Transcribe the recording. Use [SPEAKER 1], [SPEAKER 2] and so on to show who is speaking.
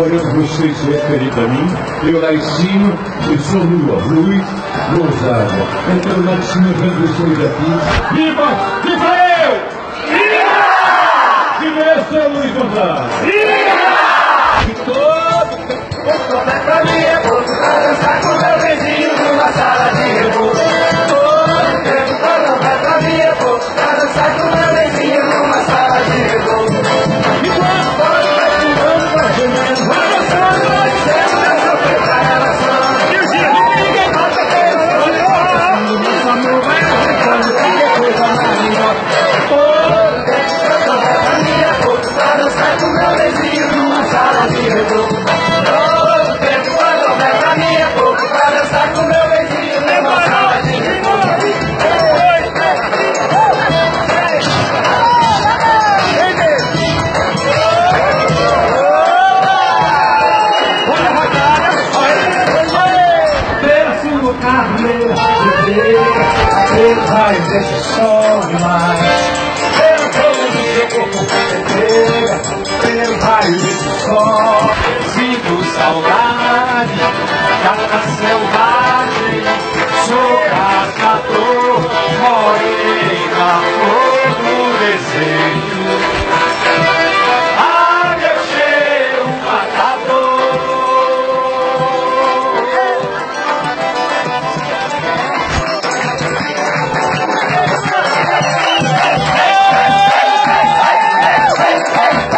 [SPEAKER 1] olhando para se referindo a mim, eu lá em cima, eu sou Lua, Luiz Gonzaga. Então lá de cima vendo os. Viva! Viva!
[SPEAKER 2] I've lived today. Deus vai deixar só demais. Pelo poder do seu corpo, entrega. Deus vai deixar só. Sinto saudade da Hey!